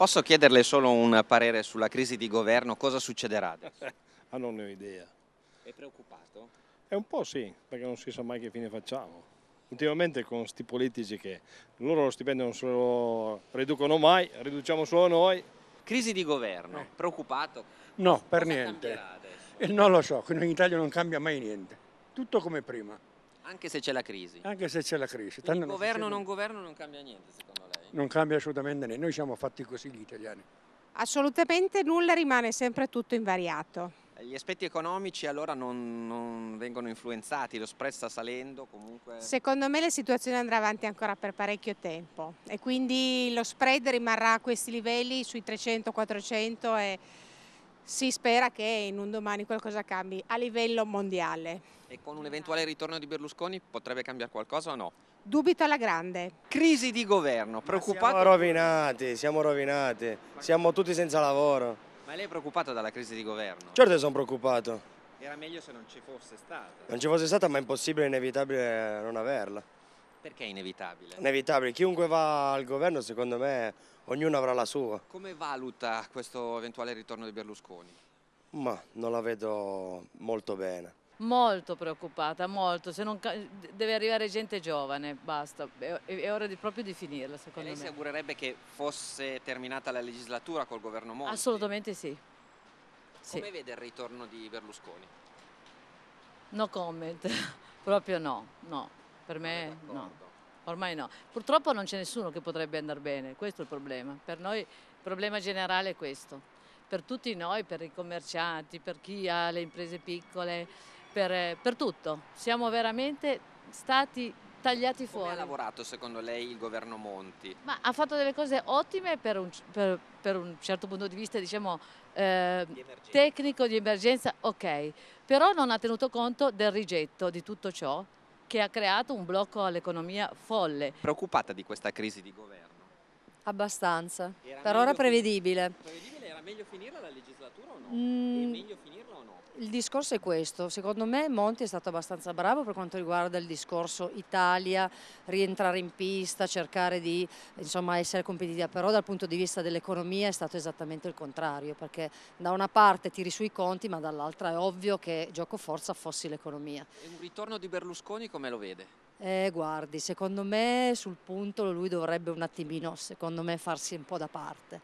Posso chiederle solo un parere sulla crisi di governo? Cosa succederà adesso? Ah, non ne ho idea. È preoccupato? È un po' sì, perché non si sa mai che fine facciamo. Ultimamente con sti politici che loro lo stipendio non se lo riducono mai, riduciamo solo noi. Crisi di governo, preoccupato? No, per Cosa niente. cambierà adesso? E non lo so, qui in Italia non cambia mai niente. Tutto come prima, Anche se c'è la crisi. anche se c'è la crisi. Tanto non governo o succede- non governo non cambia niente secondo lei? Non cambia assolutamente niente. Noi siamo fatti così gli italiani. Assolutamente nulla rimane sempre tutto invariato. Gli aspetti economici allora non, non vengono influenzati, lo spread sta salendo comunque. Secondo me la situazione andrà avanti ancora per parecchio tempo e quindi lo spread rimarrà a questi livelli sui 300-400 e si spera che in un domani qualcosa cambi a livello mondiale. E con un eventuale ritorno di Berlusconi potrebbe cambiare qualcosa o no? Dubito alla grande. Crisi di governo, Siamo preoccupato? rovinati, siamo rovinati, siamo tutti senza lavoro. Ma lei è preoccupato dalla crisi di governo? Certo che sono preoccupato, Era meglio se non ci fosse stata. non ci fosse stata ma è impossibile, inevitabile non averla. Perché è inevitabile? Inevitabile, chiunque va al governo secondo me ognuno avrà la sua, Come valuta questo eventuale ritorno di Berlusconi? ma non la vedo molto bene. Molto preoccupata, molto. Se non deve arrivare gente giovane, basta. È, è ora di- proprio di finirla, secondo lei si me. augurerebbe che fosse terminata la legislatura col governo Monti? Assolutamente sì. Sì. Come vede il ritorno di Berlusconi? No comment. proprio no, no. Per me no. Ormai no. Purtroppo non c'è nessuno che potrebbe andare bene, questo è il problema. Per noi il problema generale è questo. Per tutti noi, per i commercianti, per chi ha le imprese piccole, per, per tutto. Siamo veramente stati tagliati Come ha fuori. lavorato secondo lei il governo Monti? Ma ha fatto delle cose ottime per un, per- per un certo punto di vista, diciamo, eh, Di tecnico di emergenza, ok, però non ha tenuto conto del rigetto di tutto ciò che ha creato un blocco all'economia folle. Preoccupata di questa crisi di governo? Abbastanza. Era Per ora prevedibile. Prevedibile era meglio finirla la legislatura o no? Mm. Il discorso è questo, secondo me Monti è stato abbastanza bravo per quanto riguarda il discorso Italia, rientrare in pista, cercare di insomma, essere competitiva, però dal punto di vista dell'economia è stato esattamente il contrario, perché da una parte tiri sui conti ma dall'altra è ovvio che gioco forza affossi l'economia. E un ritorno di Berlusconi come lo vede? Eh, guardi, secondo me sul punto lui dovrebbe un attimino, secondo me, farsi un po' da parte.